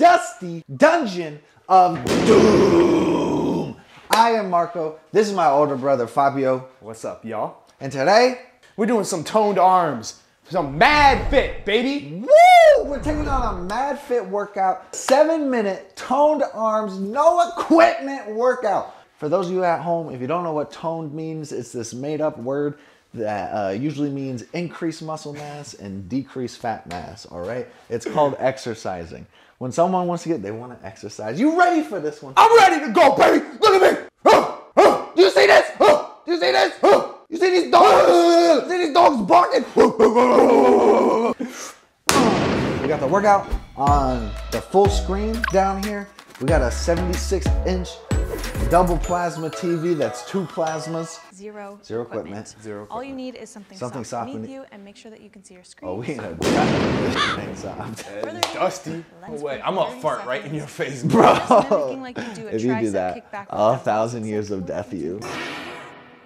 dusty dungeon of doom. I am Marco. This is my older brother Fabio. What's up, y'all? And today, We're doing some toned arms. Some mad fit, baby. woo, we're taking on a Mad Fit workout, seven minute toned arms, no equipment workout. For those of you at home, if you don't know what toned means, it's this made up word that uh, usually means increase muscle mass and decrease fat mass. All right, it's called exercising. When someone wants to get, they want to exercise. You ready for this one? I'm ready to go, baby. Look at me. Oh, oh. Do you see this? Huh? Do you see this? Huh? You see these dogs? see these dogs barking? we got the workout on the full screen down here. We got a 76 inch double plasma TV that's two plasmas. Zero, Zero equipment. Zero All you need is something, Something soft soft beneath beneath- you and make sure that you can see your screen. Oh, we in a thing soft. Further Dusty. No way. wait I'm gonna 30 fart right in your face, Bro, like you do if you do that, a thousand years of death you.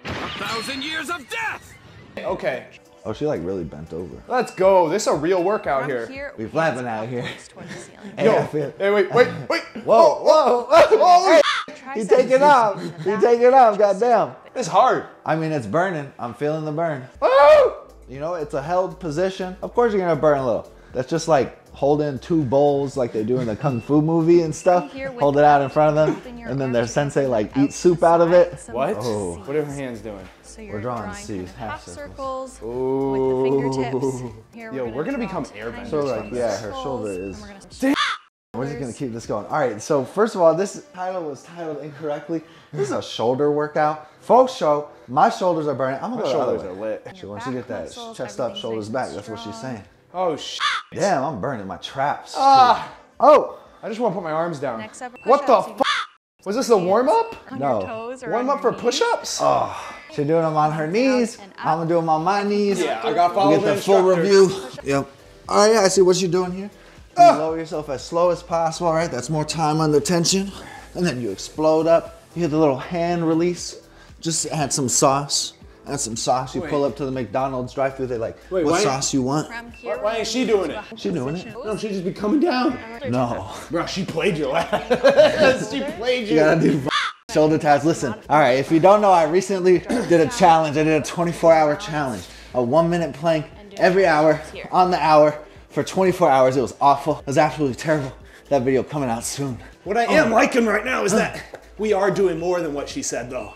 A thousand years of death! Okay, Oh, she like really bent over. let's go. This is a real workout From here. here, We hands flapping out here. points toward the ceiling. Hey, Yo, I hey, wait, wait, wait. Whoa, whoa, whoa, hey, you take it off. in You take it off, chest goddamn. It's hard. I mean, it's burning. I'm feeling the burn. Woo! You know, it's a held position. Of course, you're gonna burn a little. That's just like holding two bowls like they do in the kung fu movie and stuff. Hold it out in front of them, and then their sensei like out eat soup out of it. What? Oh. What are her hands doing? So you're drawing drawing C's, kind of half half circles. circles with the fingertips. Here Yo, we're gonna draw become tiny airbenders So, like, yeah, her shoulder and is- we're gonna- We're just gonna keep this going. All right. So first of all, this title was titled incorrectly. This is a shoulder workout. Folks, show my shoulders are burning. I'm gonna My go the other shoulders are lit. She wants to get that muscles, chest up, shoulders back. and That's what she's saying. Oh, sh. Damn, I'm burning my traps. too. Ah, Oh, I just want to put my arms down. Next up, What the push-ups. You f? Was this a warm up? On No. your toes or Warm up for knees. push-ups? oh, she doing them on her knees. I'm gonna do them on my knees. Yeah, I got follow We followed get the full review. Yep. All right, I see what you're doing here. You ah! lower yourself as slow as possible, right? That's more time under tension. And then you explode up. You hit the little hand release. Just add some sauce. Add some sauce. You pull up to the McDonald's drive-through. They like, Wait, what why- sauce you want? From here, Why- why we're she doing it? to She doing it. No, she just be coming down. No. Bro, she played your ass. she played You you. gotta do shoulder taps. Listen, all right, if you don't know, I recently did a challenge. I did a 24 hour challenge, a one minute plank every hour on the hour for 24 hours. It was awful. It was absolutely terrible. That video coming out soon. What I am liking right now is that we are doing more than what she said, though.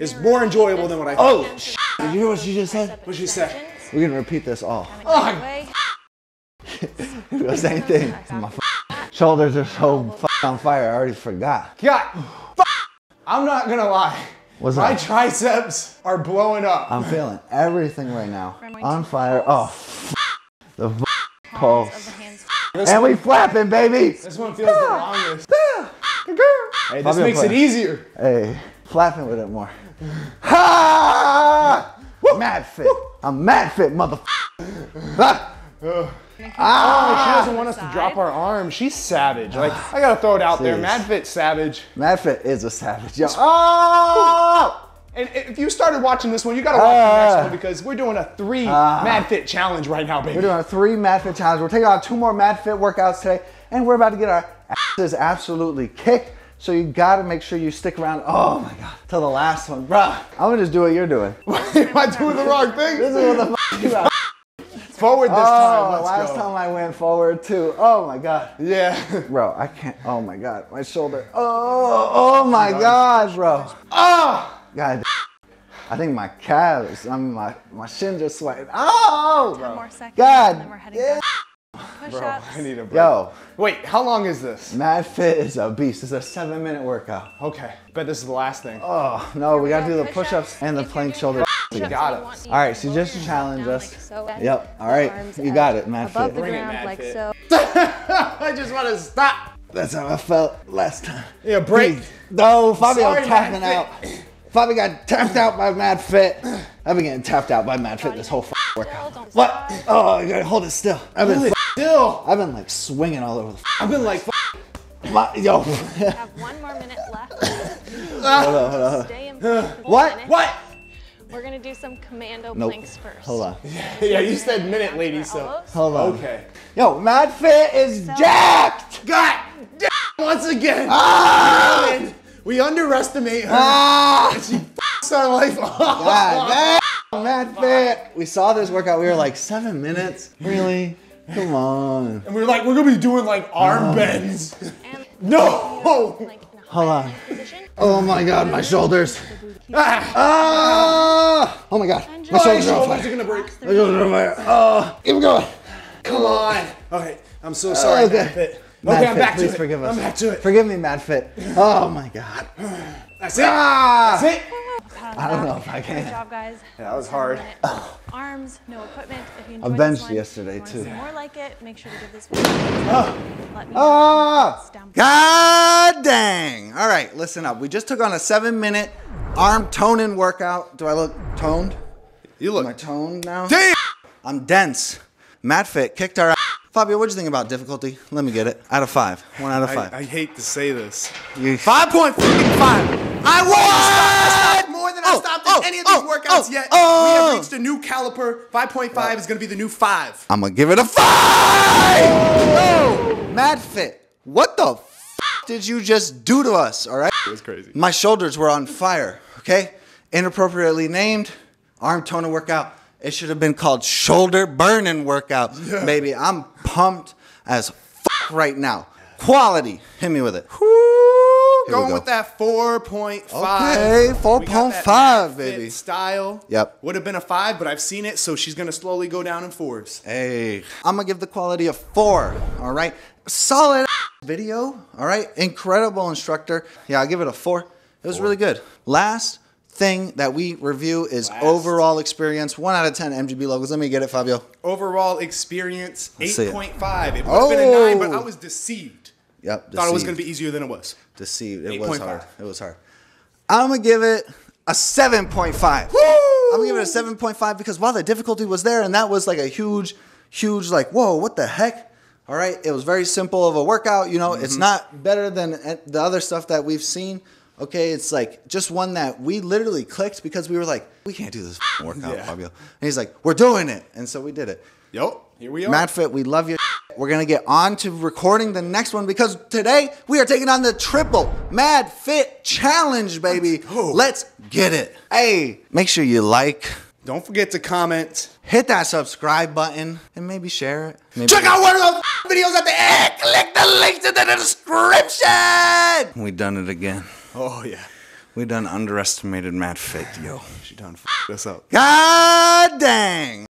It's gonna more enjoyable than what I Oh, sh- did you hear what she just said? What'd she said? We're gonna repeat this all. Coming the same thing. My shoulders are so on fire. I already forgot. God, f- I'm not gonna lie. What's My that? triceps are blowing up. I'm feeling everything right now. We're On fire. Oh, the f- Palms pulse. of the hands. And we flapping, baby. This one feels the longest. Ah, ah, ah, hey, this Fabio makes it easier. Hey, flapping with it more. Ha! Mad fit. I'm mad fit, mother. Ah! Oh, she doesn't want us to drop our arms. She's savage. Like, I gotta throw it out there. Jeez. Mad Fit savage. Mad fit is a savage. Yo. Oh! And if you started watching this one, you gotta watch the Ah. next one because we're doing a three Mad Fit challenge right now, baby. We're doing a three Mad Fit challenge. We're taking on two more Mad Fit workouts today, and we're about to get our asses absolutely kicked. So you gotta make sure you stick around. Oh my god, till the last one, bruh. I'm gonna just do what you're doing. Am I doing the wrong thing? This is what the f- you are. Forward this Oh, time. Let's last go. time I went forward too. Oh my god. Yeah. Bro, I can't. Oh my god, my shoulder. Oh, oh my god, bro. Ah! God, I think my calves. I mean, my my shins are sweating. Oh, Ten more seconds. God. And then we're heading Yeah. back. Push-ups. I need a break. Yo, Wait, how long is this? Mad Fit is a beast. It's a seven minute workout. Okay, bet this is the last thing. Oh no, we gotta do the Push-ups. push-ups and the plank shoulder. push-ups, got you us. want- you All right, can so just yourself challenge us. like so. Yep. All right, you got it, Mad Above Fit. the Bring it, ground Mad like Fit. so. I just want to stop. That's how I felt last time. Yeah, break. No, Fabio Sorry, tapping Mad out. Fabio got tapped out by Mad Fit. I've been getting tapped out by Mad Fit this whole f- workout. What? Oh, you gotta hold it still. I've been, f- Still. I've been like swinging all over the. F- I've been like, my, yo. Have one more minute left. hold on, hold on. Stay in for a full What? minute. What? We're gonna do some commando Nope. planks first. Hold on. Yeah, you said minute, lady, so. Elbows. Hold on. Okay. Yo, Mad Fit is So- jacked. God! once again. Ah! We underestimate her. Ah! She f***s our life up. God damn, Mad Fit. We saw this workout. We were like, seven minutes? Really? Come on. And we were like, we're gonna be doing like arm bends. And No! like in a Hold on. Oh my God, my shoulders. Ah, Ah! Oh my God, my Enjoy. my shoulders are on shoulders are fire. gonna break. My shoulders are on fire. Oh, keep going. Come on. Okay, I'm so sorry, Okay. Mad Fit. I'm Fit, back to please it. forgive us. I'm back to it. Forgive me, Mad Fit. Oh my God. That's it. Ah! That's it. I don't know if I can. Good job, guys. Yeah, that was hard. minute Arms, no equipment. If you I benched this one, yesterday, if you too. More like it. Make sure to give this video. a thumbs up. Let me know. Ah! God dang. All right, listen up. We just took on a seven minute arm toning workout. Do I look toned? You Am I toned now? Damn! I'm dense. Mad Fit kicked our ass. Fabio, what'd you think about difficulty? Let me get it. Out of five. One out of five. I, I hate to say this. You- Five point freaking five. I won! More than Oh, I stopped oh, in oh, any of oh, these oh, workouts oh, yet. oh. We have reached a new caliper. 5.5 is gonna be the new five. I'm gonna give it a five! Oh, Mad Fit, what the f- did you just do to us, all right? It was crazy. My shoulders were on fire, okay? Inappropriately named arm toner workout. It should have been called shoulder burning workout. Baby, I'm pumped as f- right now. Quality, hit me with it. Going go. with that 4.5. Okay, We got that 4.5, baby. Style. Yep. Would have been a five, but I've seen it, so she's gonna slowly go down in fours. Hey, I'm gonna give the quality a four. All right, solid video. All right, incredible instructor. Yeah, I'll give it a four. It was really good. Last thing that we review is Last. overall experience. One out of ten MGB logos. Let me get it, Fabio. Overall experience, Let's see it. 8.5. It would have been a nine, but Oh. I was deceived. Yep. Thought it was gonna be easier than it was. deceived. It was 8.5. hard. It was hard. I'm gonna give it a 7.5. I'm gonna give it a 7.5 because while the difficulty was there, and that was like a huge, huge like, whoa, what the heck? All right, it was very simple of a workout. You know, it's not better than uh, the other stuff that we've seen. Okay, it's like just one that we literally clicked because we were like, we can't do this workout, Yeah. Fabio. And he's like, we're doing it, and so we did it. Yup. Here we are. Mad Fit, we love you. We're gonna get on to recording the next one because today we are taking on the triple Mad Fit Challenge, baby. Let's get it. Hey, make sure you like, Don't forget to comment. hit that subscribe button, and maybe share it. Maybe Check out one of those videos at the end. Click the links in the description. We done it again. Oh yeah. We done underestimated Mad Fit, yo. She done f- us up. God dang.